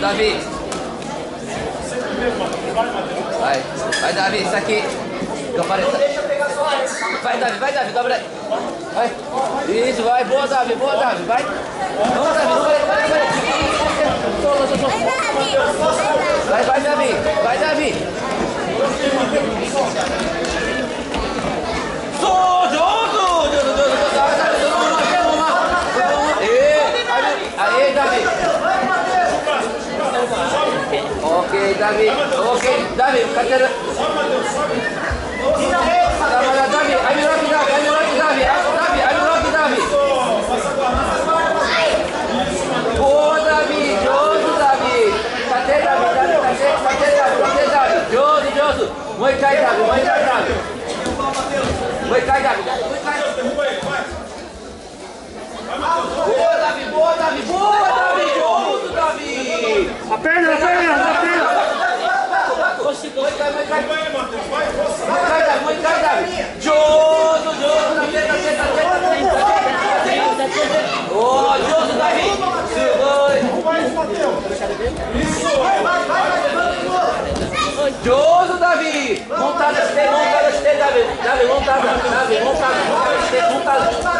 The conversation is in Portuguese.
Davi. Vai, vai, Davi, isso aqui. Vai, Davi, vai, Davi, dobra aí. Vai. Isso, vai, boa, Davi, boa, Davi, vai. Vamos, Davi, dobra aí, vai, vai. Solta, solta, solta. Vai, vai, Davi, vai, Davi. Ok, Davi. Ok, Davi, carteira. Davi, não Montada, montada, não montada, montada, davi davi não montada, davi não montada, não montada, montada, montada,